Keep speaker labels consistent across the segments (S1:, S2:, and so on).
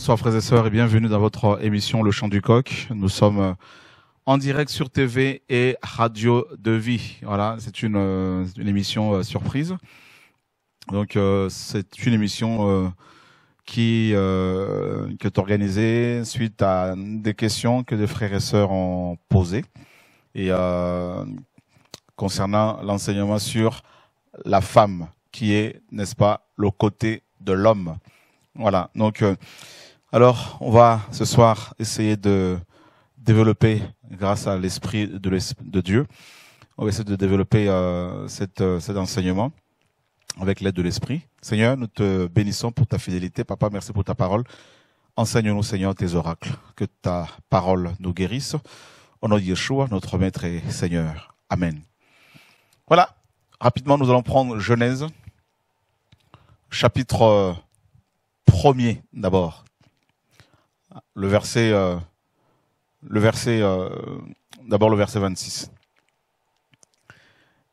S1: bonsoir frères et sœurs et bienvenue dans votre émission Le Chant du Coq. Nous sommes euh, en direct sur TV et Radio de Vie. Voilà, c'est une, euh, émission euh, surprise. Donc c'est une émission qui, qui est organisée suite à des questions que des frères et sœurs ont posées et concernant l'enseignement sur la femme qui est, n'est-ce pas, le côté de l'homme. Voilà. Donc, euh, alors, on va ce soir essayer de développer, grâce à l'esprit de, Dieu, on va essayer de développer euh, cette, euh, cet enseignement avec l'aide de l'esprit. Seigneur, nous te bénissons pour ta fidélité. Papa, merci pour ta parole. Enseigne-nous, Seigneur, tes oracles. Que ta parole nous guérisse. Au nom de Yeshua, notre Maître et Seigneur. Amen. Voilà. Rapidement, nous allons prendre Genèse, chapitre premier d'abord. Le verset, euh, le verset, euh, d'abord le verset 26.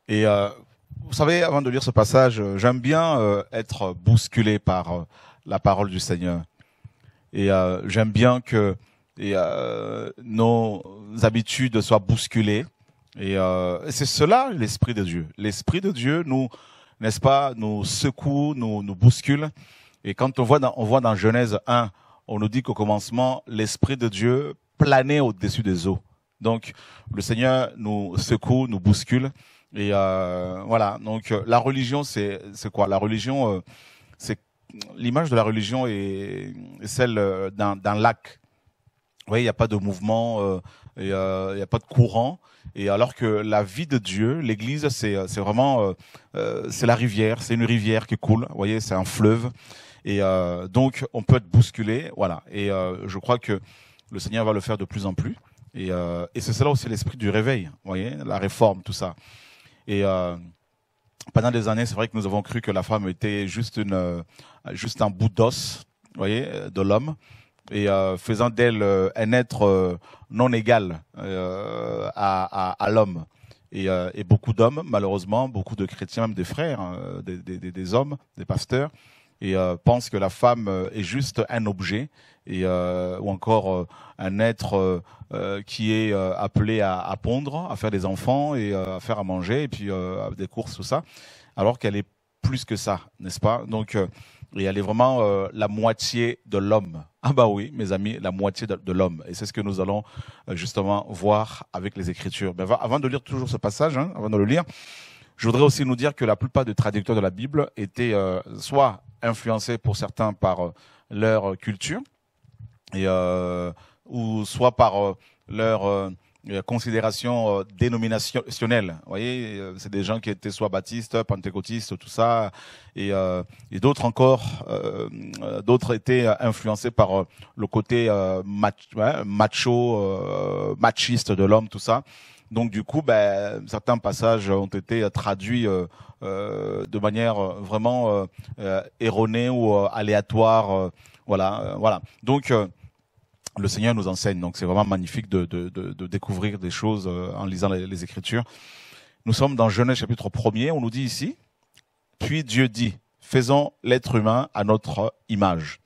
S1: Et euh, vous savez, avant de lire ce passage, j'aime bien être bousculé par la parole du Seigneur. Et j'aime bien que nos habitudes soient bousculées. Et c'est cela l'esprit de Dieu. L'esprit de Dieu nous, n'est-ce pas, nous secoue, nous, bouscule. Et quand on voit on voit dans Genèse 1, on nous dit qu'au commencement, l'Esprit de Dieu planait au-dessus des eaux. Donc, le Seigneur nous secoue, nous bouscule. Et euh, voilà. Donc, euh, la religion, c'est quoi? La religion, euh, c'est l'image de la religion est, celle d'un lac. Vous voyez, il n'y a pas de mouvement, il n'y a, pas de courant. Et alors que la vie de Dieu, l'Église, c'est vraiment c'est la rivière, c'est une rivière qui coule. Vous voyez, c'est un fleuve. Et euh, donc, on peut être bousculé, voilà. Et euh, je crois que le Seigneur va le faire de plus en plus. Et, euh, et c'est cela aussi l'esprit du réveil, vous voyez, la réforme, tout ça. Et pendant des années, c'est vrai que nous avons cru que la femme était juste une, juste un bout d'os, vous voyez, de l'homme, et faisant d'elle un être non égal à, à, à l'homme. Et, et, beaucoup d'hommes, malheureusement, beaucoup de chrétiens, même des frères, hein, des, des, des, hommes, des pasteurs, et euh, pense que la femme euh, est juste un objet et euh, ou encore un être qui est appelé à, à, pondre, à faire des enfants et à faire à manger et puis des courses tout ça, alors qu'elle est plus que ça, n'est-ce pas? Donc et elle est vraiment la moitié de l'homme. Ah bah oui, mes amis, la moitié de, de l'homme. Et c'est ce que nous allons justement voir avec les Écritures. Mais avant de lire toujours ce passage, hein, avant de le lire, je voudrais aussi nous dire que la plupart des traducteurs de la Bible étaient soit influencés pour certains par euh, leur culture et euh, ou soit par euh, leur considération dénominationnelle. Vous voyez, c'est des gens qui étaient soit baptistes, pentecôtistes, tout ça, et, et d'autres encore, d'autres étaient influencés par le côté macho, machiste de l'homme, tout ça. Donc du coup, ben, certains passages ont été traduits euh, euh de manière vraiment euh, euh, erronée ou aléatoire. voilà, voilà. Donc le Seigneur nous enseigne. Donc c'est vraiment magnifique de, de, de, de, découvrir des choses en lisant les, les, Écritures. Nous sommes dans Genèse chapitre 1er. On nous dit ici, puis Dieu dit, faisons l'être humain à notre image,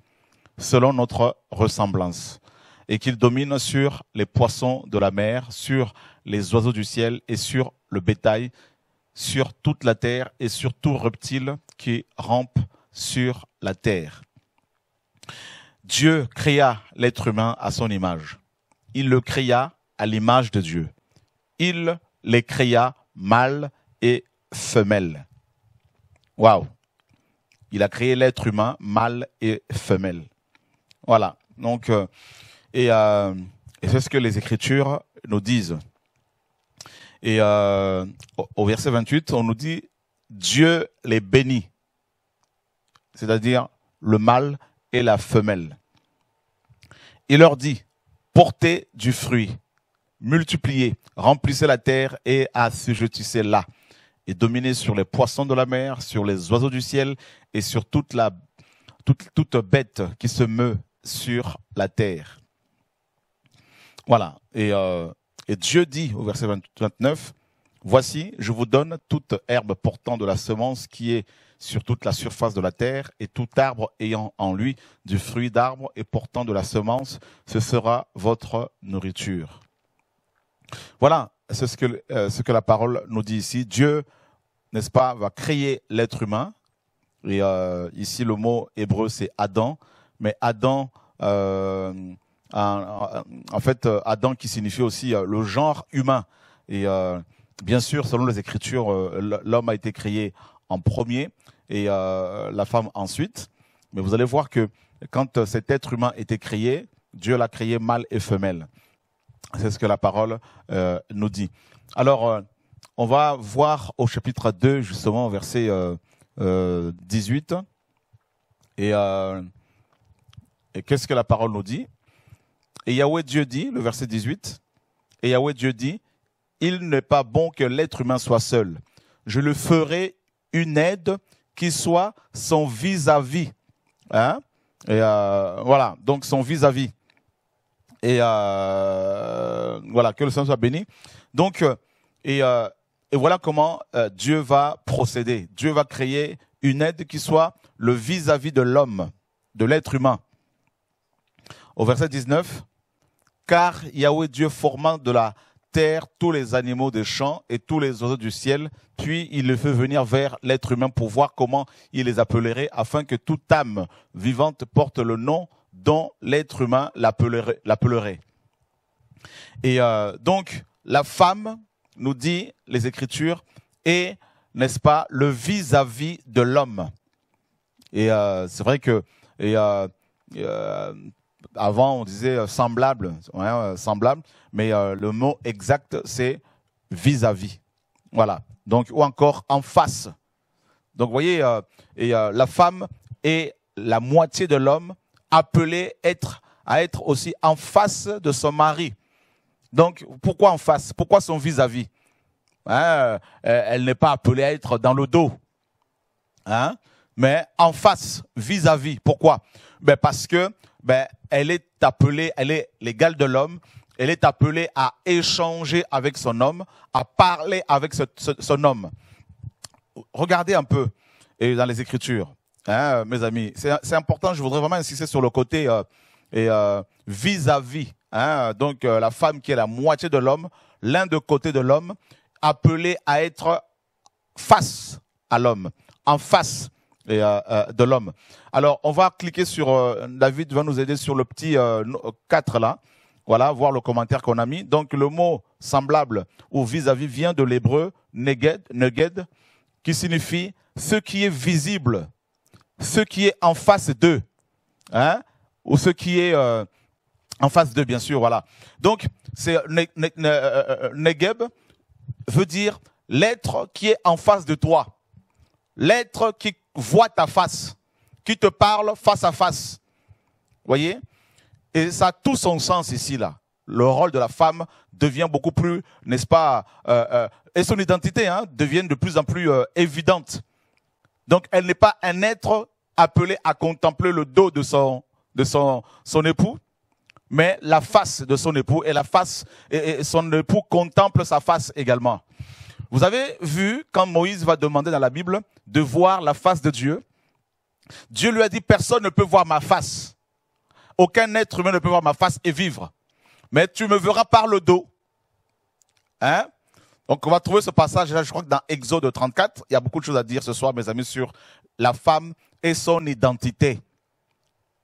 S1: selon notre ressemblance, et qu'il domine sur les poissons de la mer, sur les oiseaux du ciel et sur le bétail, sur toute la terre et sur tout reptile qui rampe sur la terre. Dieu créa l'être humain à son image. Il le créa à l'image de Dieu. Il les créa mâles et femelles. Waouh. Il a créé l'être humain mâle et femelle. Voilà. Donc, euh, euh, et c'est ce que les Écritures nous disent. Et euh, au verset 28, on nous dit Dieu les bénit, c'est-à-dire le mâle et la femelle. Il leur dit portez du fruit, multipliez, remplissez la terre et assujettissez-la, et dominez sur les poissons de la mer, sur les oiseaux du ciel et sur toute la toute, toute bête qui se meut sur la terre. Voilà. Et euh, et Dieu dit au verset 29, Voici, je vous donne toute herbe portant de la semence qui est sur toute la surface de la terre, et tout arbre ayant en lui du fruit d'arbre et portant de la semence, ce sera votre nourriture. Voilà, c'est ce que, euh, ce que la parole nous dit ici. Dieu, n'est-ce pas, va créer l'être humain. Euh, ici, le mot hébreu, c'est Adam. Mais Adam, euh, en, fait, Adam qui signifie aussi le genre humain. Et bien sûr, selon les Écritures, l'homme a été créé en premier et euh, la femme ensuite. Mais vous allez voir que quand cet être humain était créé, Dieu l'a créé mâle et femelle. C'est ce que la parole euh, nous dit. Alors, euh, on va voir au chapitre 2, justement, verset 18. Et, et qu'est-ce que la parole nous dit? Et Yahweh Dieu dit, le verset 18, et Yahweh Dieu dit, il n'est pas bon que l'être humain soit seul. Je le ferai une aide qui soit son vis-à-vis. Hein? Et euh, voilà, donc son vis-à-vis. Et euh, voilà, que le Seigneur soit béni. Donc, euh, et, voilà comment Dieu va procéder. Dieu va créer une aide qui soit le vis-à-vis de l'homme, de l'être humain. Au verset 19, car Yahweh Dieu formant de la terre tous les animaux des champs et tous les oiseaux du ciel, puis il les fait venir vers l'être humain pour voir comment il les appellerait, afin que toute âme vivante porte le nom dont l'être humain l'appellerait. Et euh, donc, la femme, nous dit les Écritures, est, n'est-ce pas, le vis-à-vis de l'homme. Et euh, c'est vrai que et, euh, avant on disait semblable, semblable, mais euh, le mot exact, c'est vis-à-vis. Voilà. Donc, ou encore en face. Donc, vous voyez, euh, euh, la femme est la moitié de l'homme appelée à être aussi en face de son mari. Donc, pourquoi en face? Pourquoi son vis-à-vis? Hein, Elle n'est pas appelée à être dans le dos. Hein, mais en face, vis-à-vis. Pourquoi? Ben Parce que ben, elle est appelée, elle est l'égale de l'homme, elle est appelée à échanger avec son homme, à parler avec son homme. Regardez un peu et dans les Écritures, hein, mes amis. C'est important. Je voudrais vraiment insister sur le côté euh, euh, vis-à-vis. hein, donc euh, la femme qui est la moitié de l'homme, l'un de côté de l'homme, appelée à être face à l'homme, en face de l'homme. Alors, on va cliquer sur, David va nous aider sur le petit 4 là. Voilà, voir le commentaire qu'on a mis. Donc le mot semblable ou vis-à-vis vient de l'hébreu neged, neged, qui signifie ce qui est visible, ce qui est en face d'eux, hein, ou ce qui est euh, en face d'eux, bien sûr. Voilà. Donc c'est ne, ne, euh, euh, negeb veut dire l'être qui est en face de toi, l'être qui voit ta face, qui te parle face à face. Voyez? Et ça a tout son sens ici, là. Le rôle de la femme devient beaucoup plus, n'est-ce pas, euh, euh, et son identité hein, devient de plus en plus euh, évidente. Donc, elle n'est pas un être appelé à contempler le dos de son, de son, son époux, mais la face de son époux et la face, et, son époux contemple sa face également. Vous avez vu quand Moïse va demander dans la Bible de voir la face de Dieu, Dieu lui a dit personne ne peut voir ma face. Aucun être humain ne peut voir ma face et vivre. Mais tu me verras par le dos. Hein? Donc on va trouver ce passage là, je crois que dans Exode 34, il y a beaucoup de choses à dire ce soir, mes amis, sur la femme et son identité.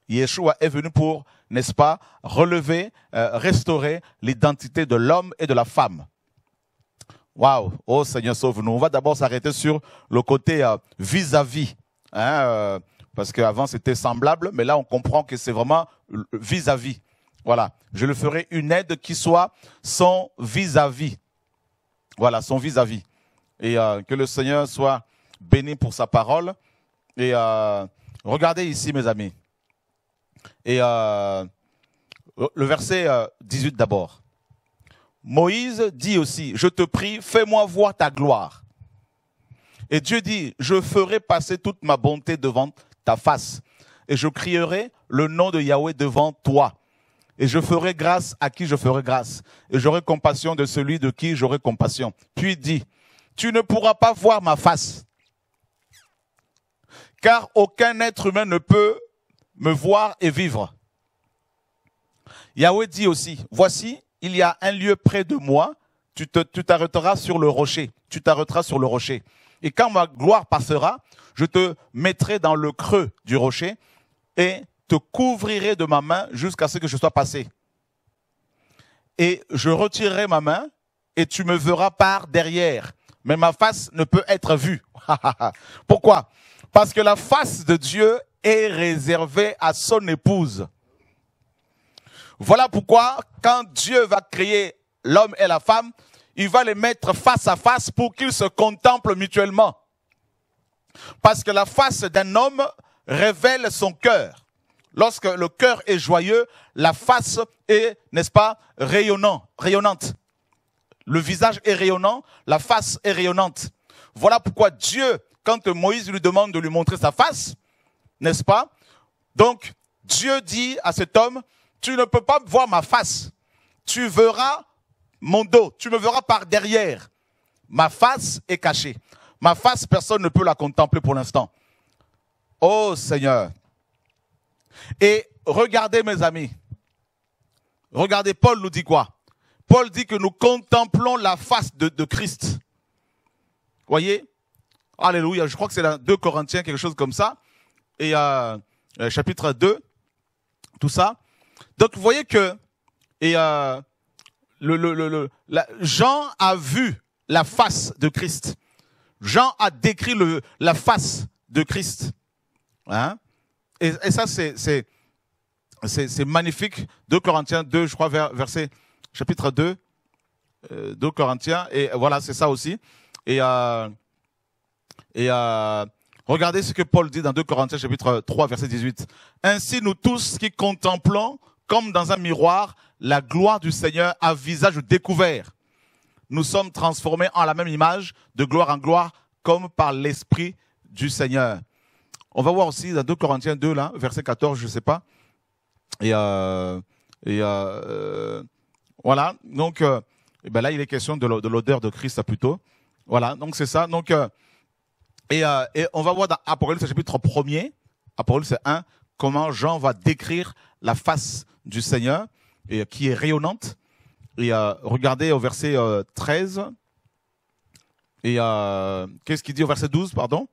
S1: Yeshua est venu pour, n'est-ce pas, relever, euh, restaurer l'identité de l'homme et de la femme. Waouh, oh Seigneur sauve-nous. On va d'abord s'arrêter sur le côté euh, vis-à-vis. Hein, euh, parce qu'avant c'était semblable, mais là on comprend que c'est vraiment vis-à-vis. Voilà, je le ferai une aide qui soit son vis-à-vis. Voilà, son vis-à-vis. Et euh, que le Seigneur soit béni pour sa parole. Et regardez ici, mes amis. Et le verset 18 d'abord. Moïse dit aussi, je te prie, fais-moi voir ta gloire. Et Dieu dit, je ferai passer toute ma bonté devant ta face, et je crierai le nom de Yahweh devant toi. Et je ferai grâce à qui je ferai grâce. Et j'aurai compassion de celui de qui j'aurai compassion. Puis dit, tu ne pourras pas voir ma face. Car aucun être humain ne peut me voir et vivre. Yahweh dit aussi, voici, il y a un lieu près de moi, tu t'arrêteras sur le rocher, tu t'arrêteras sur le rocher. Et quand ma gloire passera, je te mettrai dans le creux du rocher et te couvrirai de ma main jusqu'à ce que je sois passé. Et je retirerai ma main et tu me verras par derrière. Mais ma face ne peut être vue. Pourquoi? Parce que la face de Dieu est réservée à son épouse. Voilà pourquoi quand Dieu va créer l'homme et la femme, il va les mettre face à face pour qu'ils se contemplent mutuellement. Parce que la face d'un homme révèle son cœur. Lorsque le cœur est joyeux, la face est, n'est-ce pas, rayonnant, rayonnante. Le visage est rayonnant, la face est rayonnante. Voilà pourquoi Dieu, quand Moïse lui demande de lui montrer sa face, n'est-ce pas Donc, Dieu dit à cet homme, tu ne peux pas voir ma face. Tu verras mon dos. Tu me verras par derrière. Ma face est cachée. Ma face, personne ne peut la contempler pour l'instant. Oh Seigneur. Et regardez mes amis. Regardez, Paul nous dit quoi? Paul dit que nous contemplons la face de, Christ. Voyez? Alléluia. Je crois que c'est dans 2 Corinthiens, quelque chose comme ça. Et euh, euh chapitre 2, tout ça. Donc vous voyez que et euh, le, le, le, Jean a vu la face de Christ. Jean a décrit la face de Christ. Hein? Et, et ça, c'est, magnifique. 2 Corinthiens 2, je crois, verset, chapitre 2, euh, 2 Corinthiens. Et voilà, c'est ça aussi. Et, euh, et euh, regardez ce que Paul dit dans 2 Corinthiens, chapitre 3, verset 18. Ainsi, nous tous qui contemplons comme dans un miroir la gloire du Seigneur à visage découvert. Nous sommes transformés en la même image, de gloire en gloire, comme par l'Esprit du Seigneur. On va voir aussi dans 2 Corinthiens 2, là, verset 14, je ne sais pas. Et, euh, et euh, voilà, donc euh, ben là, il est question de l'odeur de Christ plutôt. Voilà, donc c'est ça. Donc, euh, et, euh, et on va voir dans Apocalypse chapitre 1er, Apocalypse 1, comment Jean va décrire la face du Seigneur et qui est rayonnante. Et euh, regardez au verset 13. Euh, et euh, qu'est-ce qu'il dit au verset 12, pardon?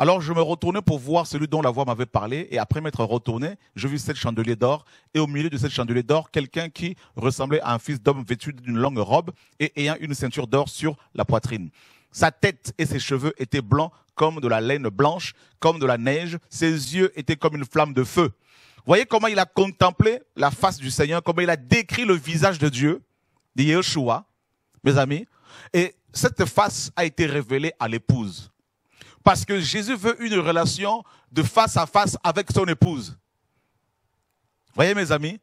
S1: Alors je me retournais pour voir celui dont la voix m'avait parlé, et après m'être retourné, je vis sept chandeliers d'or, et au milieu de sept chandeliers d'or, quelqu'un qui ressemblait à un fils d'homme vêtu d'une longue robe et ayant une ceinture d'or sur la poitrine. Sa tête et ses cheveux étaient blancs comme de la laine blanche, comme de la neige. Ses yeux étaient comme une flamme de feu voyez comment il a contemplé la face du Seigneur, comment il a décrit le visage de Dieu, de Yeshua, mes amis. Et cette face a été révélée à l'épouse. Parce que Jésus veut une relation de face à face avec son épouse. Voyez mes amis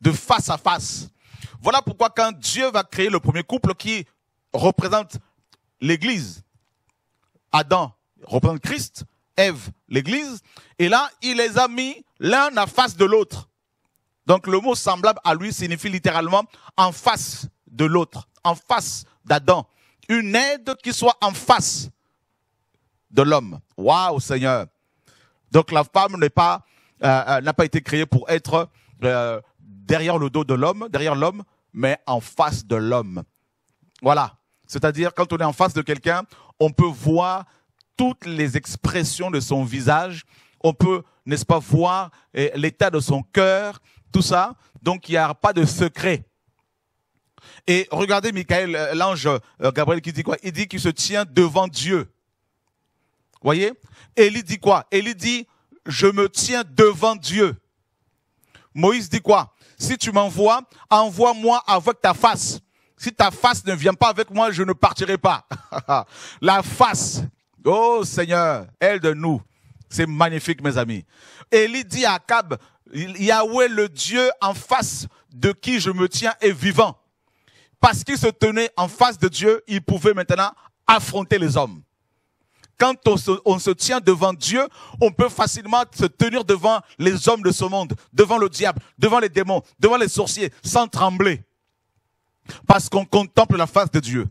S1: De face à face. Voilà pourquoi quand Dieu va créer le premier couple qui représente l'Église, Adam représente Christ, Ève l'Église, et là, il les a mis l'un en face de l'autre. Donc le mot semblable à lui signifie littéralement en face de l'autre, en face d'Adam. Une aide qui soit en face de l'homme. Waouh Seigneur. Donc la femme euh, euh, n'a pas été créée pour être euh, derrière le dos de l'homme, derrière l'homme, mais en face de l'homme. Voilà. C'est-à-dire quand on est en face de quelqu'un, on peut voir toutes les expressions de son visage, on peut, n'est-ce pas, voir eh, l'état de son cœur, tout ça. Donc il n'y a pas de secret. Et regardez Michael, euh, l'ange euh, Gabriel qui dit quoi? Il dit qu'il se tient devant Dieu. Voyez? Élie dit quoi? Élie dit, je me tiens devant Dieu. Moïse dit quoi? Si tu m'envoies, envoie-moi avec ta face. Si ta face ne vient pas avec moi, je ne partirai pas. La face. Oh Seigneur, aide-nous. C'est magnifique, mes amis. Élie dit à Yahweh, le Dieu en face de qui je me tiens, est vivant. Parce qu'il se tenait en face de Dieu, il pouvait maintenant affronter les hommes. quand on se tient devant Dieu, on peut facilement se tenir devant les hommes de ce monde, devant le diable, devant les démons, devant les sorciers, sans trembler. Parce qu'on contemple la face de Dieu.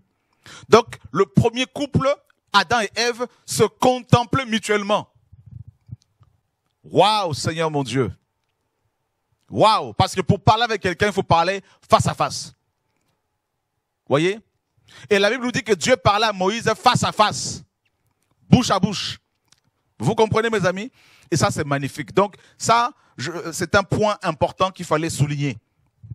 S1: Donc, le premier couple, Adam et Ève, se contemplent mutuellement. Waouh, Seigneur mon Dieu. Waouh, parce que pour parler avec quelqu'un, il faut parler face à face. Voyez? Et la Bible nous dit que Dieu parlait à Moïse face à face, bouche à bouche. Vous comprenez mes amis? Et ça, c'est magnifique. Donc, ça, c'est un point important qu'il fallait souligner.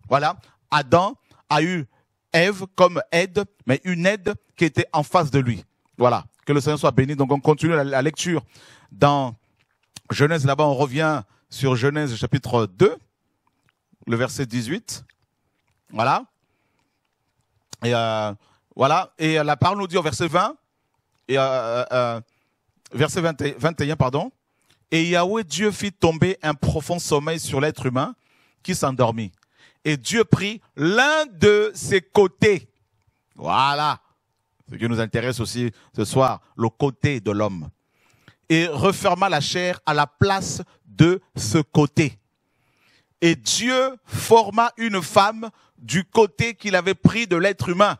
S1: Voilà, Adam a eu Ève comme aide, mais une aide qui était en face de lui. Voilà, que le Seigneur soit béni. Donc, on continue la lecture dans Genèse, là-bas, on revient sur Genèse chapitre 2, le verset 18. Voilà. Et euh, voilà. Et la parole nous dit au verset 20, et euh, euh, verset 21, pardon. Et Yahweh Dieu fit tomber un profond sommeil sur l'être humain qui s'endormit. Et Dieu prit l'un de ses côtés. Voilà. Ce qui nous intéresse aussi ce soir, le côté de l'homme et referma la chair à la place de ce côté. Et Dieu forma une femme du côté qu'il avait pris de l'être humain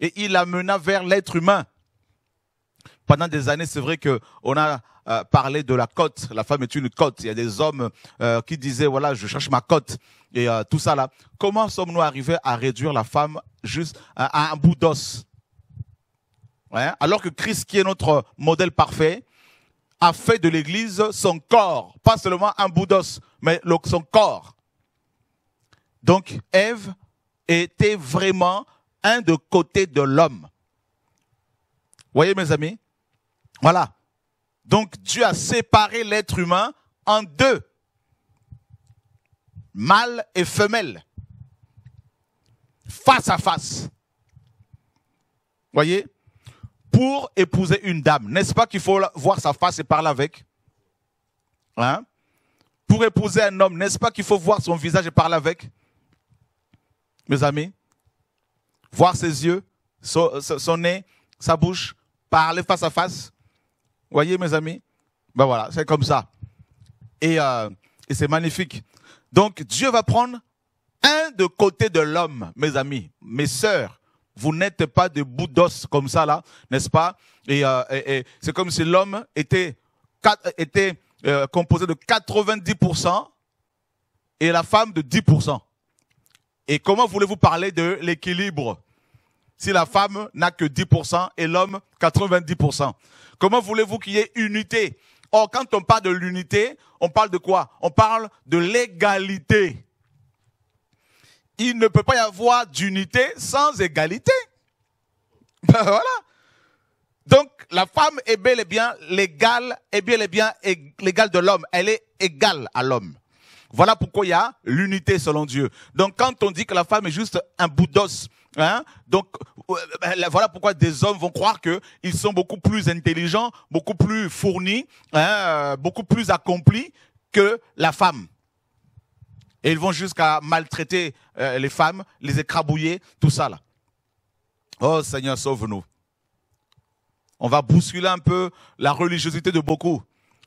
S1: et il la mena vers l'être humain. Pendant des années, c'est vrai que on a euh, parlé de la côte. La femme est une côte. Il y a des hommes euh, qui disaient voilà, je cherche ma côte et euh, tout ça là. Comment sommes-nous arrivés à réduire la femme juste à, un bout d'os? Alors que Christ, qui est notre modèle parfait, a fait de l'Église son corps, pas seulement un bout d'os, mais son corps. Donc Ève était vraiment un de côté de l'homme. Voyez mes amis? Voilà. Donc Dieu a séparé l'être humain en deux. Mâle et femelle. Face à face. Voyez? Pour épouser une dame, n'est-ce pas qu'il faut voir sa face et parler avec? Hein? Pour épouser un homme, n'est-ce pas qu'il faut voir son visage et parler avec? Mes amis, voir ses yeux, son, nez, sa bouche, parler face à face. Voyez mes amis? Ben voilà, c'est comme ça. Et, euh, et c'est magnifique. Donc Dieu va prendre un de côté de l'homme, mes amis, mes sœurs, vous n'êtes pas de bout d'os comme ça là, n'est-ce pas? Euh, Et, c'est comme si l'homme était, était euh, composé de 90% et la femme de 10%. Et comment voulez-vous parler de l'équilibre si la femme n'a que 10% et l'homme 90% Comment voulez-vous qu'il y ait unité? Or, quand on parle de l'unité, on parle de quoi? On parle de l'égalité il ne peut pas y avoir d'unité sans égalité. Ben voilà. Donc, la femme est bel et bien l'égale, est bien et bien l'égale de l'homme. Elle est égale à l'homme. Voilà pourquoi il y a l'unité selon Dieu. Donc, quand on dit que la femme est juste un bout d'os, hein, donc euh, ben, voilà pourquoi des hommes vont croire qu'ils sont beaucoup plus intelligents, beaucoup plus fournis, hein, euh, beaucoup plus accomplis que la femme. Et ils vont jusqu'à maltraiter euh, les femmes, les écrabouiller, tout ça là. Oh Seigneur, sauve-nous. On va bousculer un peu la religiosité de beaucoup.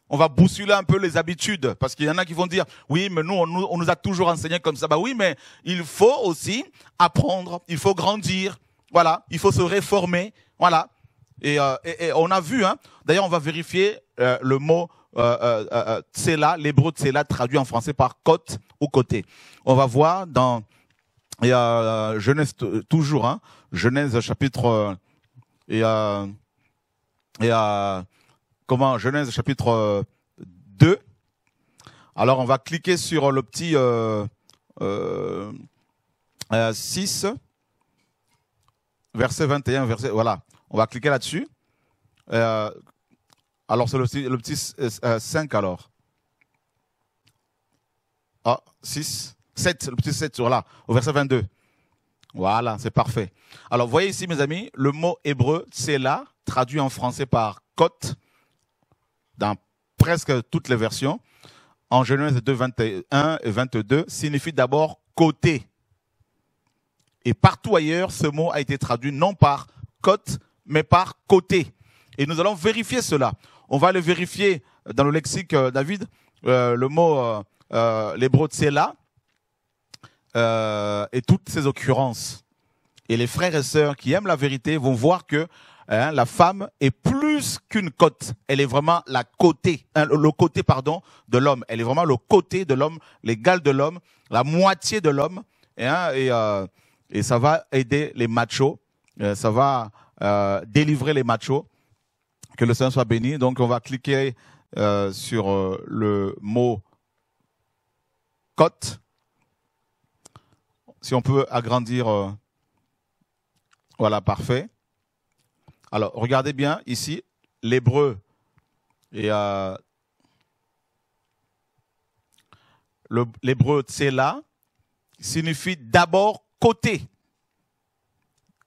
S1: On va bousculer un peu les habitudes, parce qu'il y en a qui vont dire, oui, mais nous, on nous, a toujours enseigné comme ça. Bah oui, mais il faut aussi apprendre, il faut grandir, voilà, il faut se réformer, voilà. Et, euh, on a vu, hein, d'ailleurs, on va vérifier euh, le mot euh, euh, euh, tsela, l'hébreu tsela traduit en français par côte ou côté. On va voir dans a Genèse toujours, hein, Genèse chapitre et et comment Genèse chapitre 2. Alors on va cliquer sur le petit euh, 6 verset 21 verset voilà, on va cliquer là-dessus. Alors, c'est le, le, petit 5 euh, alors. Ah, 6, 7, le petit 7, voilà, au verset 22. Voilà, c'est parfait. Alors, voyez ici, mes amis, le mot hébreu, c'est là, traduit en français par côte, dans presque toutes les versions, en Genèse 2, 21 et 22, signifie d'abord côté. Et partout ailleurs, ce mot a été traduit non par côte, mais par côté. Et nous allons vérifier cela. On va le vérifier dans le lexique euh, David, euh, le mot euh, euh, l'hébreu tsela euh, et toutes ces occurrences. Et les frères et sœurs qui aiment la vérité vont voir que hein, la femme est plus qu'une côte. Elle est vraiment la côté, hein, le côté pardon de l'homme. Elle est vraiment le côté de l'homme, l'égal de l'homme, la moitié de l'homme. Hein, et, euh, et ça va aider les machos. Euh, ça va euh, délivrer les machos. Que le Seigneur soit béni. Donc on va cliquer euh, sur euh, le mot côte. Si on peut agrandir. euh, voilà, parfait. Alors, regardez bien ici, l'hébreu et euh, l'hébreu tsela signifie d'abord côté.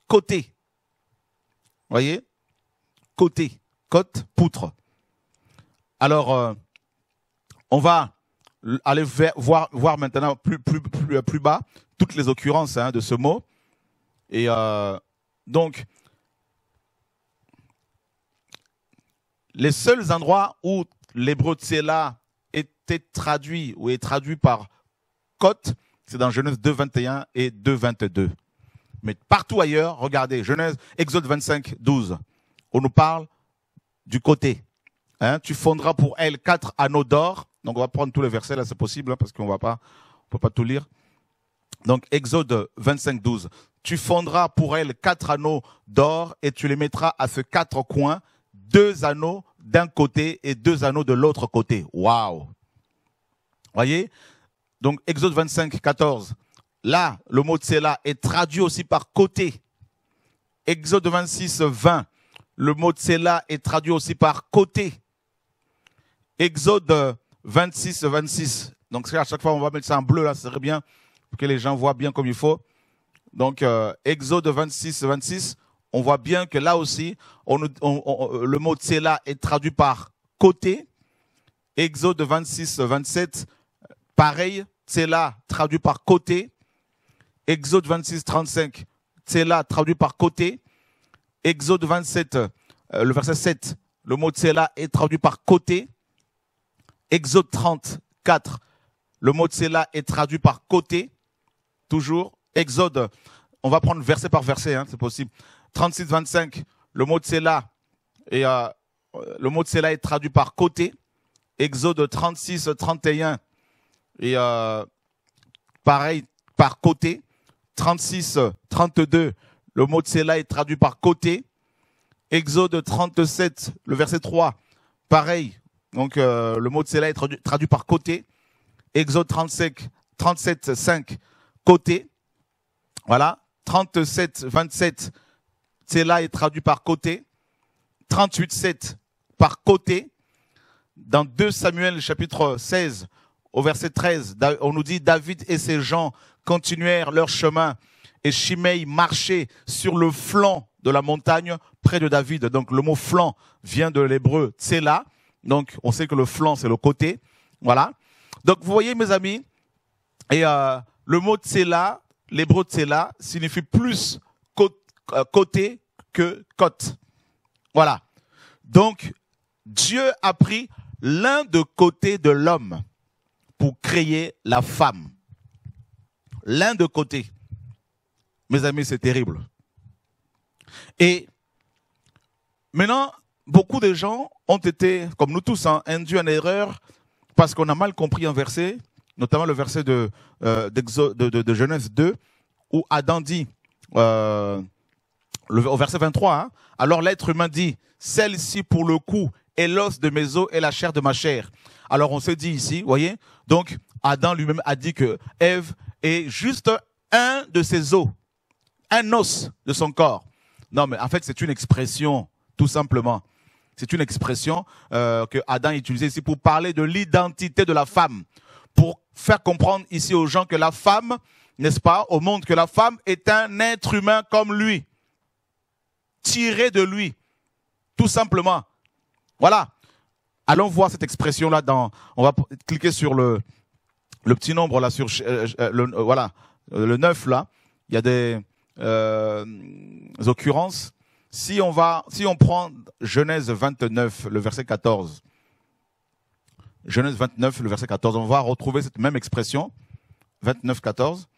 S1: Côté. Voyez? Côté. Côte, poutre. Alors, euh, on va aller voir, voir maintenant plus, plus, plus, plus bas toutes les occurrences hein, de ce mot. Et euh, donc, les seuls endroits où l'hébreu tsela était traduit ou est traduit par côte, c'est dans Genèse 2, 21 et 2, 22. Mais partout ailleurs, regardez, Genèse, Exode 25, 12, on nous parle du côté. Hein, tu fondras pour elle quatre anneaux d'or. Donc on va prendre tous les versets là, c'est possible, hein, parce qu'on va pas, on peut pas tout lire. Donc Exode 25, 12. Tu fondras pour elle quatre anneaux d'or et tu les mettras à ce quatre coins, deux anneaux d'un côté et deux anneaux de l'autre côté. Waouh! Voyez? Donc Exode 25, 14. Là, le mot tsela est traduit aussi par côté. Exode 26, 20. Le mot tsela est traduit aussi par côté. Exode 26, 26. Donc à chaque fois, on va mettre ça en bleu, là, ce serait bien pour que les gens voient bien comme il faut. Donc, euh, Exode 26, 26, on voit bien que là aussi, on, on- on- le mot tsela est traduit par côté. Exode 26, 27, pareil, tsela traduit par côté. Exode 26, 35, tsela traduit par côté. Exode 27, euh, le verset 7, le mot tsela est traduit par côté. Exode 34, le mot tsela est traduit par côté. Toujours. Exode, on va prendre verset par verset, hein, c'est possible. 36, 25, le mot tsela et euh, le mot tsela est traduit par côté. Exode 36, 31 et euh, pareil par côté. 36, 32, le mot tsela est traduit par côté. Exode 37, le verset 3, pareil. Donc euh, le mot tsela est traduit, par côté. Exode 35, 37, 5, côté. Voilà. 37, 27, tsela est traduit par côté. 38, 7, par côté. Dans 2 Samuel chapitre 16, au verset 13, Da- on nous dit David et ses gens continuèrent leur chemin et Shimei marchait sur le flanc de la montagne près de David. Donc le mot flanc vient de l'hébreu tsela. Donc on sait que le flanc c'est le côté. Voilà. Donc vous voyez mes amis, et euh, le mot tsela, l'hébreu tsela, signifie plus euh, côté que côte. Voilà. Donc Dieu a pris l'un de côté de l'homme pour créer la femme. L'un de côté. Mes amis, c'est terrible. Et maintenant, beaucoup de gens ont été, comme nous tous, hein, induits en erreur parce qu'on a mal compris un verset, notamment le verset de, euh, Genèse 2, où Adam dit, euh, au verset 23, hein, alors l'être humain dit, celle-ci pour le coup est l'os de mes os et la chair de ma chair. Alors on se dit ici, voyez, donc Adam lui-même a dit que Ève est juste un de ses os, un os de son corps. Non, mais en fait c'est une expression, tout simplement. C'est une expression euh, que Adam utilisait ici pour parler de l'identité de la femme, pour faire comprendre ici aux gens que la femme, n'est-ce pas, au monde, que la femme est un être humain comme lui, tiré de lui, tout simplement. Voilà. Allons voir cette expression-là dans. On va cliquer sur le le petit nombre là sur euh, euh, voilà le 9 là. Il y a des euh, occurrences si on va, si on prend Genèse 29, le verset 14, Genèse 29, le verset 14, on va retrouver cette même expression, 29, 14,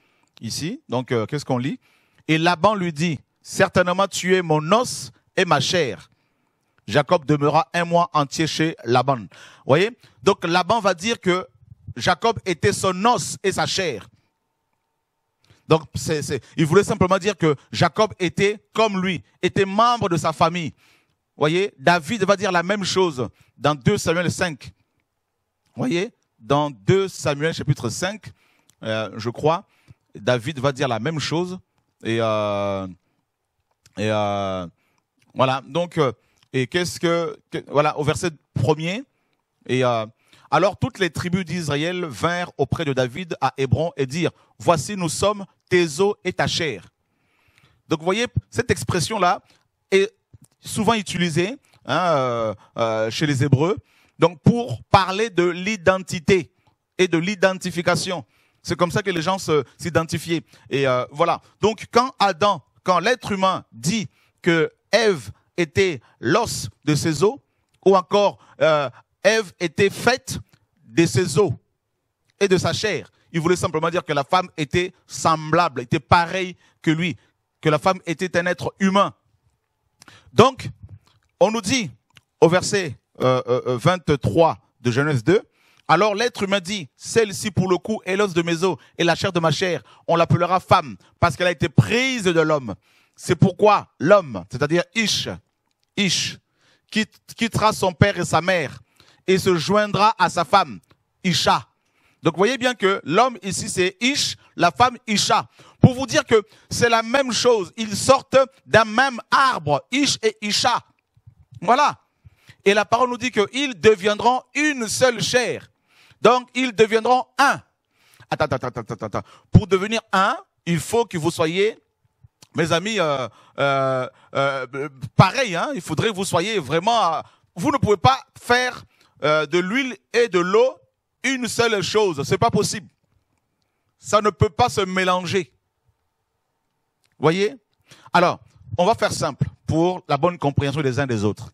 S1: ici. Donc, euh, qu'est-ce qu'on lit? Et Laban lui dit, certainement tu es mon os et ma chair. Jacob demeura un mois entier chez Laban. voyez? Donc, Laban va dire que Jacob était son os et sa chair. Donc, il voulait simplement dire que Jacob était comme lui, était membre de sa famille. voyez, David va dire la même chose dans 2 Samuel 5. voyez, dans 2 Samuel chapitre 5, euh, je crois, David va dire la même chose. Et, euh, euh, voilà, donc, et qu'est-ce que, voilà, au verset premier, et alors toutes les tribus d'Israël vinrent auprès de David à Hébron et dirent, voici nous sommes tes os et ta chair. Donc vous voyez, cette expression-là est souvent utilisée hein, euh, euh, chez les Hébreux, donc pour parler de l'identité et de l'identification. C'est comme ça que les gens s'identifient. Et euh, voilà. Donc quand Adam, quand l'être humain dit que Ève était l'os de ses os, ou encore Ève était faite de ses os et de sa chair. Il voulait simplement dire que la femme était semblable, était pareille que lui, que la femme était un être humain. Donc, on nous dit au verset 23 euh, euh, de Genèse 2, alors l'être humain dit, celle-ci pour le coup est l'os de mes os et la chair de ma chair. On l'appellera femme parce qu'elle a été prise de l'homme. C'est pourquoi l'homme, c'est-à-dire Ish, Ish, quittera son père et sa mère et se joindra à sa femme, Isha. Donc voyez bien que l'homme ici c'est Ish, la femme Isha. Pour vous dire que c'est la même chose, ils sortent d'un même arbre, Ish et Isha. Voilà. Et la parole nous dit qu'ils deviendront une seule chair. Donc ils deviendront un. Attends, attends, attends, attends, attends. Pour devenir un, il faut que vous soyez, mes amis, euh, euh, euh, pareil. Hein, il faudrait que vous soyez vraiment. vous ne pouvez pas faire euh, de l'huile et de l'eau une seule chose. C'est pas possible. Ça ne peut pas se mélanger. Voyez? Alors, on va faire simple pour la bonne compréhension des uns des autres.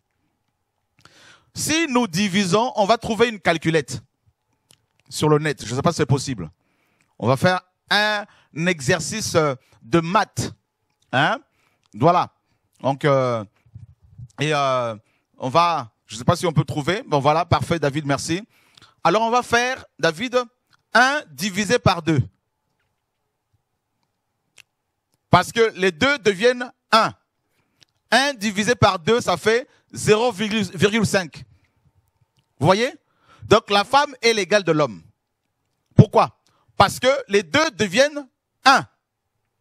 S1: Si nous divisons, on va trouver une calculette sur le net. Je ne sais pas si c'est possible. On va faire un exercice euh, de maths. Hein? Voilà. Donc, euh, et on va je ne sais pas si on peut trouver. Bon, voilà, parfait, David, merci. Alors, on va faire, David, 1 divisé par 2. Parce que les deux deviennent 1. 1 divisé par 2, ça fait 0,5. Vous voyez? Donc, la femme est l'égale de l'homme. Pourquoi? Parce que les deux deviennent 1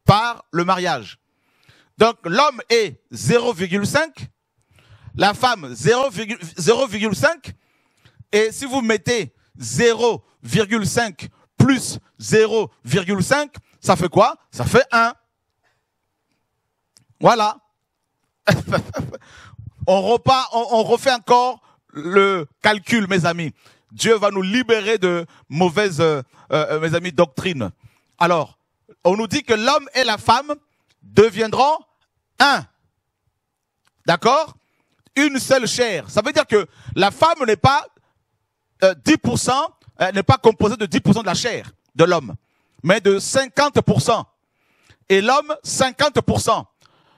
S1: par le mariage. Donc, l'homme est 0,5 la femme 0,5. Et si vous mettez 0,5 plus 0,5, ça fait quoi? Ça fait 1. Voilà. on, repart, on, refait encore le calcul, mes amis. Dieu va nous libérer de mauvaises, euh, euh, mes amis, doctrines. Alors, on nous dit que l'homme et la femme deviendront un. D'accord? Une seule chair. Ça veut dire que la femme n'est pas 10%, euh, n'est pas composée de 10% de la chair de l'homme, mais de 50%. Et l'homme, 50%.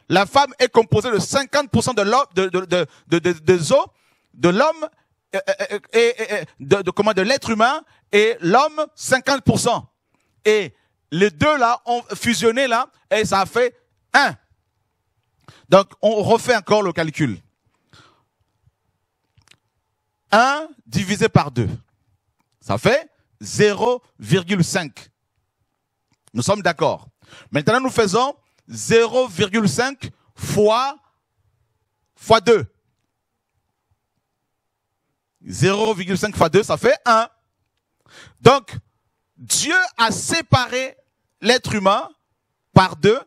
S1: La femme est composée de 50% de l'homme, de, de, de, de, de, os, de l'homme euh, euh, et, de, de, comment, de l'être humain et l'homme 50%. Et les deux là ont fusionné là et ça a fait un. Donc on refait encore le calcul. 1 divisé par 2. Ça fait 0,5. Nous sommes d'accord. Maintenant, nous faisons 0,5 fois, fois 2. 0,5 fois 2, ça fait 1. Donc, Dieu a séparé l'être humain par deux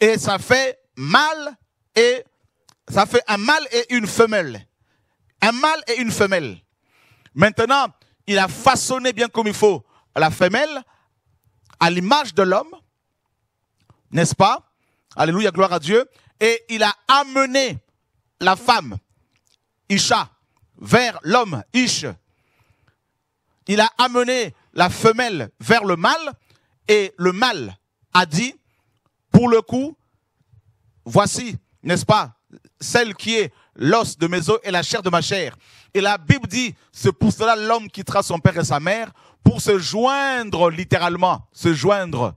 S1: et ça fait mâle et ça fait un mâle et une femelle un mâle et une femelle. Maintenant, il a façonné bien comme il faut la femelle à l'image de l'homme, n'est-ce pas? Alléluia, gloire à Dieu. Et il a amené la femme, Isha, vers l'homme, Ish. Il a amené la femelle vers le mâle et le mâle a dit, pour le coup, voici, n'est-ce pas, celle qui est l'os de mes os et la chair de ma chair. Et la Bible dit, c'est pour cela l'homme quittera son père et sa mère pour se joindre littéralement, se joindre.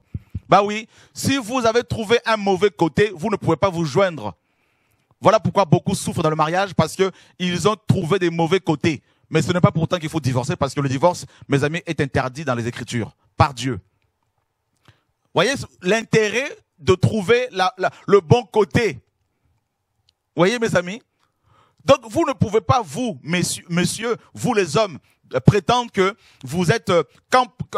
S1: Bah oui, si vous avez trouvé un mauvais côté, vous ne pouvez pas vous joindre. Voilà pourquoi beaucoup souffrent dans le mariage parce que ils ont trouvé des mauvais côtés. Mais ce n'est pas pourtant qu'il faut divorcer parce que le divorce, mes amis, est interdit dans les Écritures par Dieu. Voyez l'intérêt de trouver le bon côté. Voyez mes amis Donc vous ne pouvez pas, vous, messieurs, vous les hommes, prétendre que vous êtes, euh,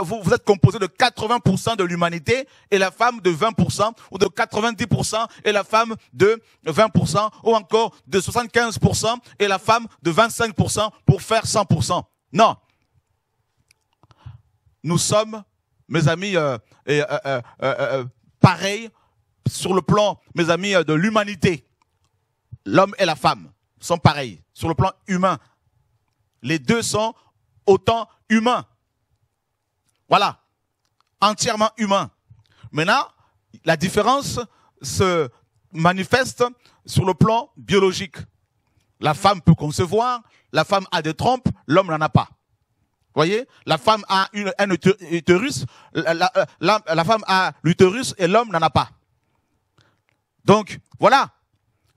S1: vous êtes composé de 80% de l'humanité et la femme de 20% ou de 90% et la femme de 20% ou encore de 75% et la femme de 25% pour faire 100%. Non. Nous sommes, mes amis, euh, euh, euh pareils sur le plan, mes amis, de l'humanité l'homme et la femme sont pareils sur le plan humain. Les deux sont autant humains. Voilà, entièrement humains. Maintenant, la différence se manifeste sur le plan biologique. La femme peut concevoir, la femme a des trompes, l'homme n'en a pas. Voyez, la femme a une, un utérus, la femme a l'utérus et l'homme n'en a pas. Donc, voilà,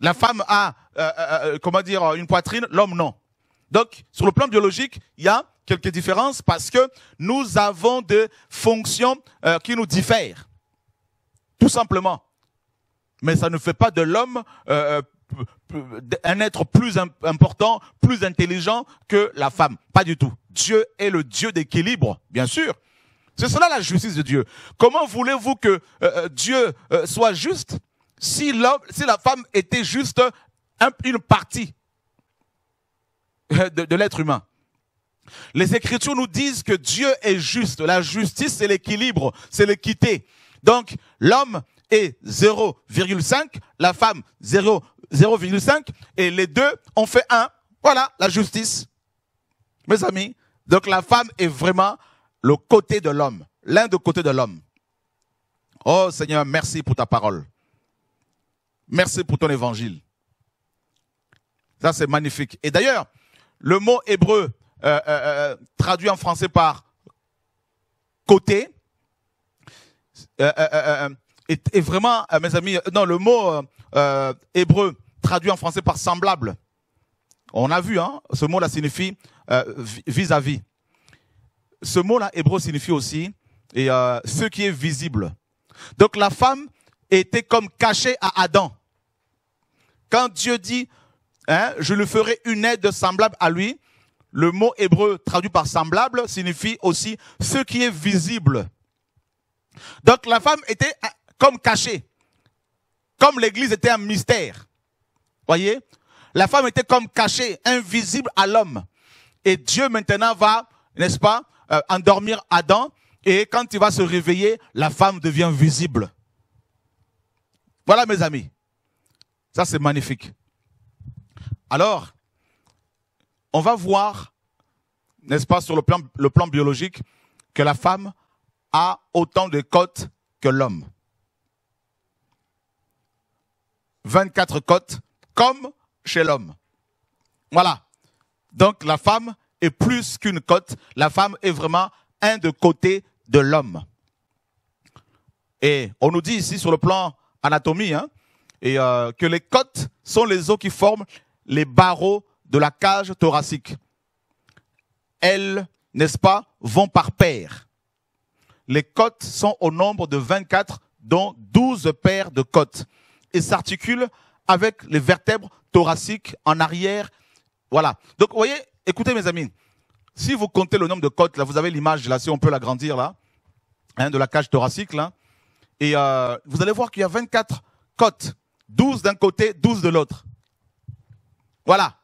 S1: la femme a, euh, euh, euh, comment dire, une poitrine, l'homme non. Donc, sur le plan biologique, il y a quelques différences parce que nous avons des fonctions qui nous diffèrent. Tout simplement. Mais ça ne fait pas de l'homme un être plus important, plus intelligent que la femme. Pas du tout. Dieu est le Dieu d'équilibre, bien sûr. C'est cela la justice de Dieu. Comment voulez-vous que Dieu soit juste? Si l'homme, si la femme était juste une partie de, l'être humain. Les Écritures nous disent que Dieu est juste. La justice, c'est l'équilibre, c'est l'équité. Donc, l'homme est 0,5, la femme 0,5, et les deux ont fait un. Voilà, la justice. Mes amis, donc la femme est vraiment le côté de l'homme, l'un des côtés de l'homme. Oh Seigneur, merci pour ta parole. Merci pour ton évangile. Ça, c'est magnifique. Et d'ailleurs, le mot hébreu euh, euh, euh, traduit en français par côté est, vraiment, mes amis, non, le mot hébreu traduit en français par semblable. On a vu, hein, ce mot-là signifie vis-à-vis. Ce mot-là hébreu signifie aussi et ce qui est visible. Donc la femme était comme cachée à Adam. Quand Dieu dit, hein, je lui ferai une aide semblable à lui, le mot hébreu traduit par semblable signifie aussi ce qui est visible. Donc la femme était comme cachée, comme l'église était un mystère. Voyez? La femme était comme cachée, invisible à l'homme. Et Dieu maintenant va, n'est-ce pas, euh, endormir Adam. Et quand il va se réveiller, la femme devient visible. Voilà mes amis. Ça, c'est magnifique. Alors, on va voir, n'est-ce pas, sur le plan, le plan biologique, que la femme a autant de côtes que l'homme. 24 côtes, comme chez l'homme. Voilà. Donc la femme est plus qu'une côte. La femme est vraiment un de côté de l'homme. Et on nous dit ici sur le plan anatomie, hein, et euh, que les côtes sont les os qui forment les barreaux de la cage thoracique. Elles, n'est-ce pas, vont par paires. Les côtes sont au nombre de 24, dont 12 paires de côtes, et s'articulent avec les vertèbres thoraciques en arrière. Voilà. Donc, vous voyez, écoutez mes amis, si vous comptez le nombre de côtes, là, vous avez l'image, là, si on peut l'agrandir, là, hein, de la cage thoracique, là, et euh, vous allez voir qu'il y a 24 côtes. 12 d'un côté, 12 de l'autre. Voilà.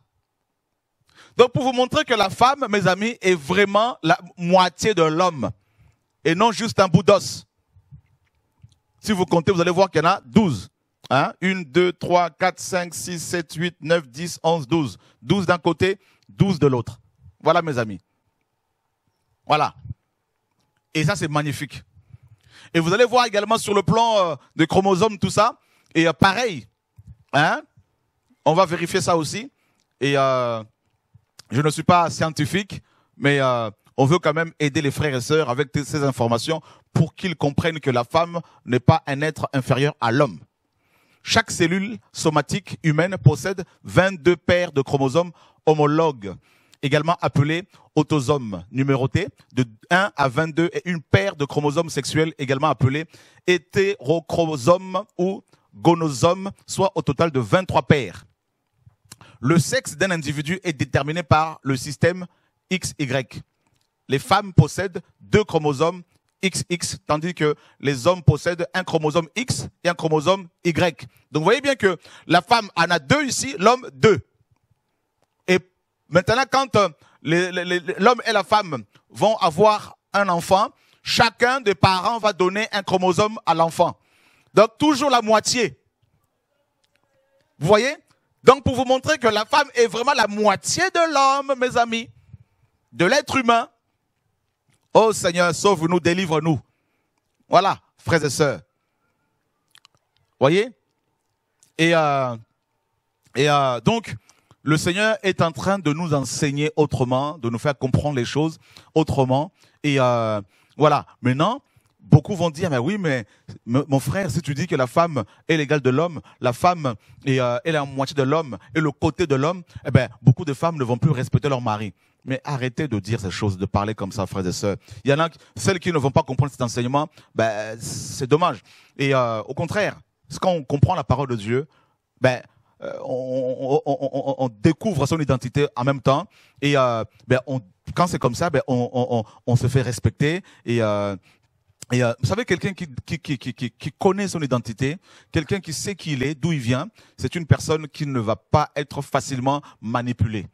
S1: Donc pour vous montrer que la femme, mes amis, est vraiment la moitié de l'homme et non juste un bout d'os. Si vous comptez, vous allez voir qu'il y en a 12. Hein 1, 2, 3, 4, 5, 6, 7, 8, 9, 10, 11, 12. 12 d'un côté, 12 de l'autre. Voilà mes amis. Voilà. Et ça, c'est magnifique. Et vous allez voir également sur le plan euh, des chromosomes, tout ça. Et euh, pareil, hein, on va vérifier ça aussi. Et euh, je ne suis pas scientifique, mais on veut quand même aider les frères et sœurs avec ces informations pour qu'ils comprennent que la femme n'est pas un être inférieur à l'homme. Chaque cellule somatique humaine possède 22 paires de chromosomes homologues également appelés autosomes numérotés de 1 à 22 et une paire de chromosomes sexuels également appelés hétérochromosomes ou gonosomes, soit au total de 23 paires. Le sexe d'un individu est déterminé par le système XY. Les femmes possèdent deux chromosomes XX, tandis que les hommes possèdent un chromosome X et un chromosome Y. Donc vous voyez bien que la femme en a deux ici, l'homme deux. Et Maintenant, quand euh, l'homme et la femme vont avoir un enfant, chacun des parents va donner un chromosome à l'enfant. Donc toujours la moitié. Vous voyez? Donc pour vous montrer que la femme est vraiment la moitié de l'homme, mes amis, de l'être humain. Oh Seigneur, sauve-nous, délivre-nous. Voilà, frères et sœurs. Voyez? Et, euh, et euh, donc, le Seigneur est en train de nous enseigner autrement, de nous faire comprendre les choses autrement. Et euh, voilà, maintenant, beaucoup vont dire, mais oui, mais mon frère, si tu dis que la femme est l'égale de l'homme, la femme est, euh, est la moitié de l'homme et le côté de l'homme, eh ben, beaucoup de femmes ne vont plus respecter leur mari. Mais arrêtez de dire ces choses, de parler comme ça, frères et sœurs. Il y en a celles qui ne vont pas comprendre cet enseignement, ben, c'est dommage. Et euh, au contraire, quand on comprend la parole de Dieu, ben, euh, on, découvre son identité en même temps. Et euh, ben, quand c'est comme ça, ben, on, se fait respecter. Et, euh, et vous savez, quelqu'un qui, connaît son identité, quelqu'un qui sait qui il est, d'où il vient, c'est une personne qui ne va pas être facilement manipulée.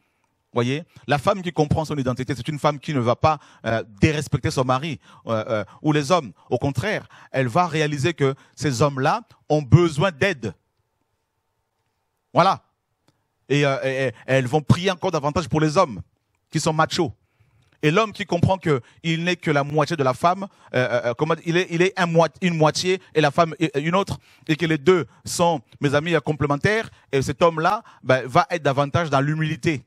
S1: Voyez, la femme qui comprend son identité, c'est une femme qui ne va pas dérespecter son mari ou les hommes. Au contraire, elle va réaliser que ces hommes-là ont besoin d'aide. Voilà. Euh, et, elles vont prier encore davantage pour les hommes qui sont machos. Et l'homme qui comprend qu'il n'est que la moitié de la femme, euh, euh, comment, il est, il est un une moitié et la femme une autre, et que les deux sont, mes amis, complémentaires, et cet homme-là ben, va être davantage dans l'humilité.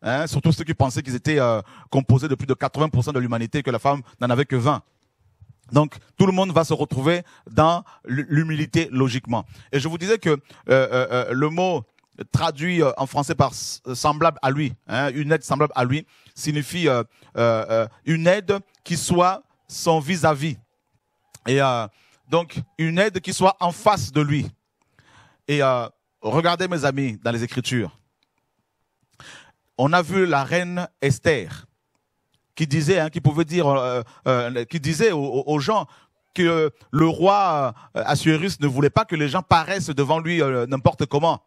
S1: Hein, surtout ceux qui pensaient qu'ils étaient composés de plus de 80% de l'humanité, que la femme n'en avait que 20. Donc tout le monde va se retrouver dans l'humilité logiquement. Et je vous disais que euh, euh, euh, le mot traduit en français par semblable à lui, hein, une aide semblable à lui, signifie une aide qui soit son vis-à-vis. Et donc une aide qui soit en face de lui. Et regardez mes amis dans les Écritures. On a vu la reine Esther qui disait, hein, qui pouvait dire, euh, euh, qui disait aux, gens que le roi euh, Assuérus ne voulait pas que les gens paraissent devant lui n'importe comment.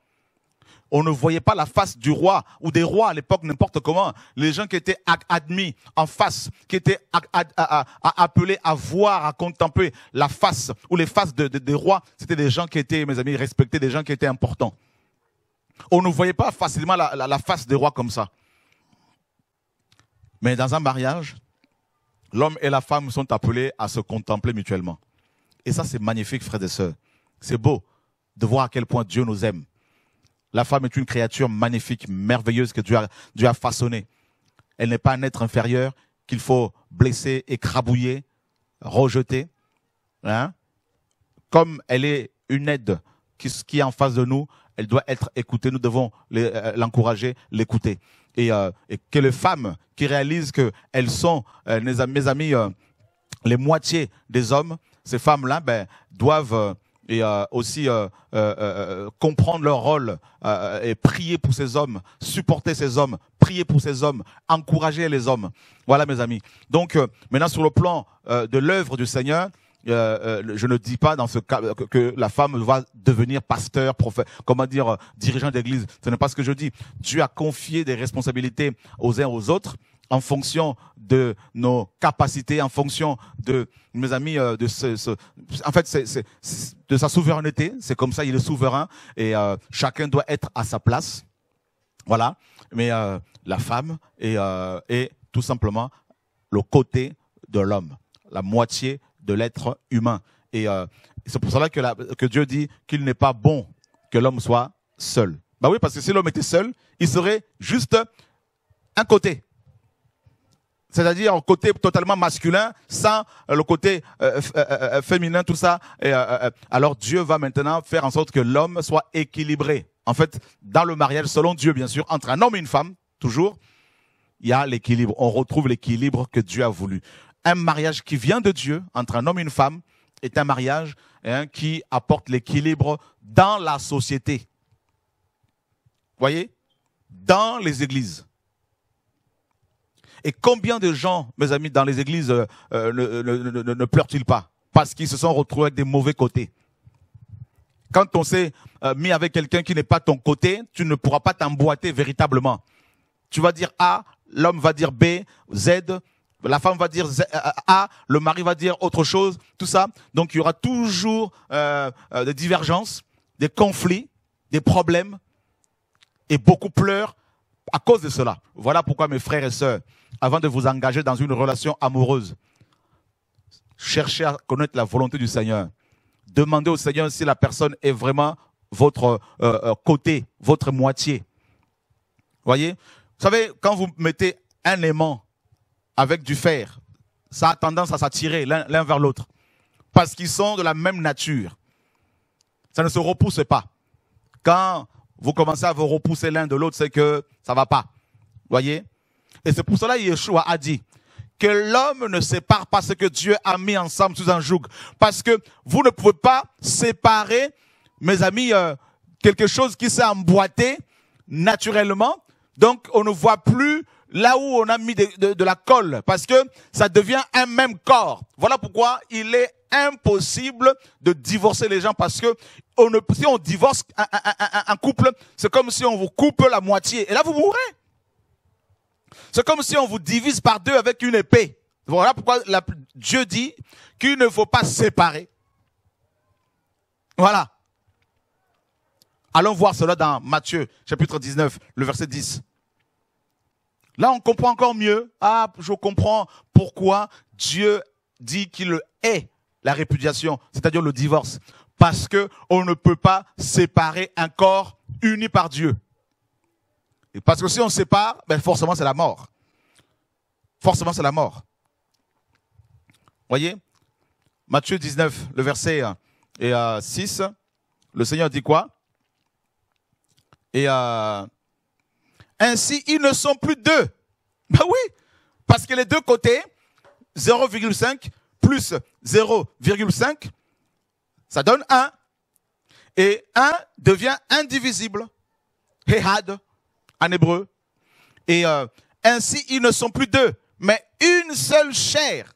S1: On ne voyait pas la face du roi ou des rois à l'époque n'importe comment. Les gens qui étaient admis en face, qui étaient appelés à voir, à contempler la face ou les faces des rois, c'était des gens qui étaient, mes amis, respectés, des gens qui étaient importants. On ne voyait pas facilement la face des rois comme ça. Mais dans un mariage, l'homme et la femme sont appelés à se contempler mutuellement. Et ça, c'est magnifique, frères et sœurs. C'est beau de voir à quel point Dieu nous aime. La femme est une créature magnifique, merveilleuse que Dieu a, façonnée. Elle n'est pas un être inférieur qu'il faut blesser, écrabouiller, rejeter. Hein? Comme elle est une aide qui, qui est en face de nous, elle doit être écoutée. Nous devons euh, l'encourager, l'écouter. Euh, et, que les femmes qui réalisent qu'elles sont, euh, mes, amis, les moitiés des hommes, ces femmes-là ben, doivent et aussi comprendre leur rôle et prier pour ces hommes, supporter ces hommes, prier pour ces hommes, encourager les hommes. Voilà mes amis. Donc maintenant sur le plan de l'œuvre du Seigneur, euh, euh, je ne dis pas dans ce cas que, la femme va devenir pasteur, prophète, comment dire, dirigeant d'église. Ce n'est pas ce que je dis. Dieu a confié des responsabilités aux uns aux autres en fonction de nos capacités, en fonction de, mes amis, euh, de ce, en fait, c'est, de sa souveraineté. C'est comme ça, il est souverain et euh, chacun doit être à sa place. Voilà. Mais euh, la femme est, est tout simplement le côté de l'homme, la moitié de l'être humain. Et c'est pour cela que, que Dieu dit qu'il n'est pas bon que l'homme soit seul. Bah oui, parce que si l'homme était seul, il serait juste un côté c'est-à-dire côté totalement masculin, sans le côté euh, euh, euh, féminin, tout ça. Alors Dieu va maintenant faire en sorte que l'homme soit équilibré. En fait, dans le mariage, selon Dieu, bien sûr, entre un homme et une femme, toujours, il y a l'équilibre. On retrouve l'équilibre que Dieu a voulu. Un mariage qui vient de Dieu, entre un homme et une femme, est un mariage hein, qui apporte l'équilibre dans la société. Voyez? Dans les églises. Et combien de gens, mes amis, dans les églises euh, euh, ne, pleurent-ils pas Parce qu'ils se sont retrouvés avec des mauvais côtés? Quand on s'est euh, mis avec quelqu'un qui n'est pas ton côté, tu ne pourras pas t'emboîter véritablement. Tu vas dire A, l'homme va dire B, Z, la femme va dire A, le mari va dire autre chose, tout ça. Donc il y aura toujours des divergences, des conflits, des problèmes, et beaucoup pleurent à cause de cela. Voilà pourquoi mes frères et sœurs, avant de vous engager dans une relation amoureuse, cherchez à connaître la volonté du Seigneur. Demandez au Seigneur si la personne est vraiment votre euh, euh, côté, votre moitié. Voyez? Vous savez, quand vous mettez un aimant avec du fer, ça a tendance à s'attirer l'un vers l'autre. Parce qu'ils sont de la même nature. Ça ne se repousse pas. Quand vous commencez à vous repousser l'un de l'autre, c'est que ça va pas. Voyez? Et c'est pour cela Yeshua a dit que l'homme ne sépare pas ce que Dieu a mis ensemble sous un joug. Parce que vous ne pouvez pas séparer, mes amis, euh, quelque chose qui s'est emboîté naturellement. Donc, on ne voit plus là où on a mis de, la colle, parce que ça devient un même corps. Voilà pourquoi il est impossible de divorcer les gens, parce que si on divorce un, couple, c'est comme si on vous coupe la moitié, et là vous mourrez. C'est comme si on vous divise par deux avec une épée. Voilà pourquoi Dieu dit qu'il ne faut pas séparer. Voilà. Allons voir cela dans Matthieu, chapitre 19, le verset 10. Là, on comprend encore mieux. Ah, je comprends pourquoi Dieu dit qu'il est la répudiation, c'est-à-dire le divorce. Parce que on ne peut pas séparer un corps uni par Dieu. Et parce que si on sépare, ben forcément c'est la mort. Forcément c'est la mort. Voyez? Matthieu 19, le verset et, 6, le Seigneur dit quoi? Et euh, ainsi, ils ne sont plus deux. Ben oui, parce que les deux côtés, 0,5 plus 0,5, ça donne 1. Et 1 devient indivisible. Hehad, en hébreu. Et euh, ainsi, ils ne sont plus deux, mais une seule chair.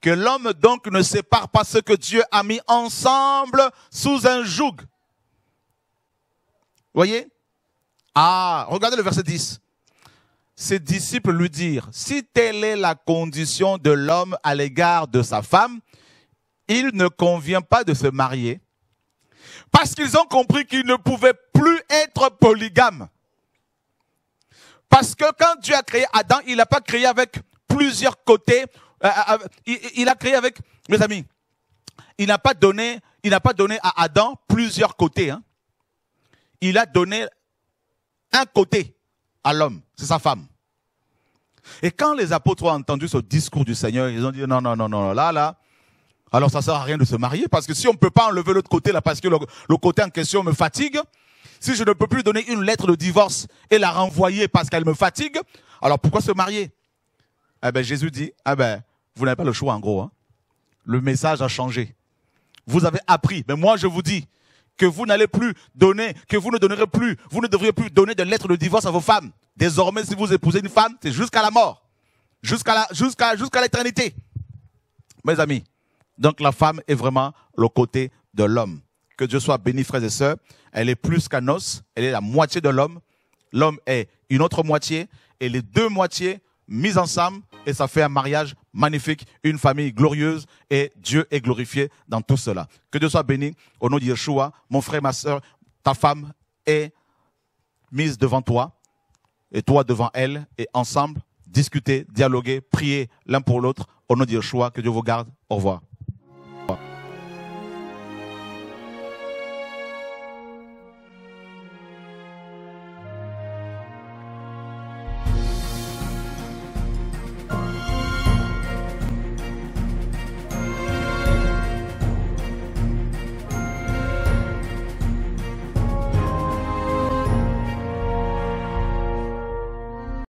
S1: Que l'homme donc ne sépare pas ce que Dieu a mis ensemble sous un joug. Voyez? Ah, regardez le verset 10. Ses disciples lui dirent, si telle est la condition de l'homme à l'égard de sa femme, il ne convient pas de se marier. Parce qu'ils ont compris qu'ils ne pouvaient plus être polygames. Parce que quand Dieu a créé Adam, il n'a pas créé avec plusieurs côtés. Euh, euh, euh, il a créé avec, mes amis, il n'a pas donné, il n'a pas donné à Adam plusieurs côtés. Hein. Il a donné un côté à l'homme, c'est sa femme. Et quand les apôtres ont entendu ce discours du Seigneur, ils ont dit non, non, non, non, là, là, alors ça sert à rien de se marier parce que si on ne peut pas enlever l'autre côté là parce que le, côté en question me fatigue, si je ne peux plus donner une lettre de divorce et la renvoyer parce qu'elle me fatigue, alors pourquoi se marier? Eh ben Jésus dit, eh ben vous n'avez pas le choix en gros. Hein. Le message a changé. Vous avez appris, mais moi je vous dis, que vous n'allez plus donner, que vous ne donnerez plus, vous ne devriez plus donner de lettres de divorce à vos femmes. Désormais, si vous épousez une femme, c'est jusqu'à la mort, jusqu'à la, jusqu'à, jusqu'à l'éternité. Mes amis, donc la femme est vraiment le côté de l'homme. Que Dieu soit béni, frères et sœurs. Elle est plus qu'un os, elle est la moitié de l'homme. L'homme est une autre moitié, et les deux moitiés mis ensemble et ça fait un mariage magnifique, une famille glorieuse et Dieu est glorifié dans tout cela. Que Dieu soit béni au nom de Yeshua, mon frère, ma soeur, ta femme est mise devant toi et toi devant elle et ensemble discuter, dialoguer, prier l'un pour l'autre au nom de Yeshua. Que Dieu vous garde. Au revoir.